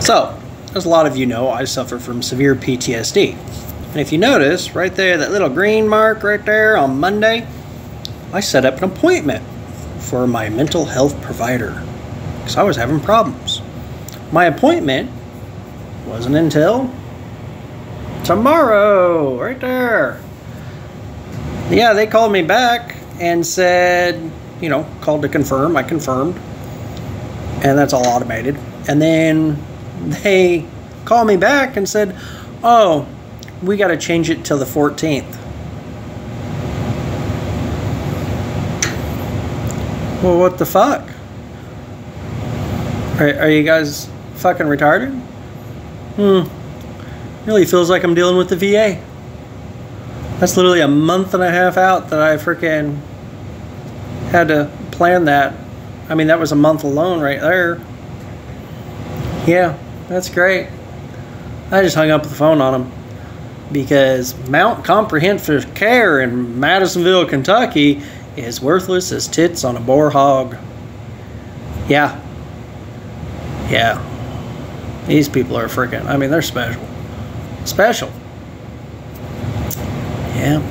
So, as a lot of you know, I suffer from severe PTSD. And if you notice, right there, that little green mark right there on Monday, I set up an appointment for my mental health provider because I was having problems. My appointment wasn't until tomorrow, right there. Yeah, they called me back and said, you know, called to confirm. I confirmed. And that's all automated. And then they called me back and said, oh, we got to change it till the 14th. Well, what the fuck? Are, are you guys fucking retarded? Hmm. Really feels like I'm dealing with the VA. That's literally a month and a half out that I freaking had to plan that. I mean, that was a month alone right there. Yeah, that's great. I just hung up the phone on him because Mountain Comprehensive Care in Madisonville, Kentucky is worthless as tits on a boar hog. Yeah. Yeah. These people are freaking, I mean, they're special. Special. Yeah.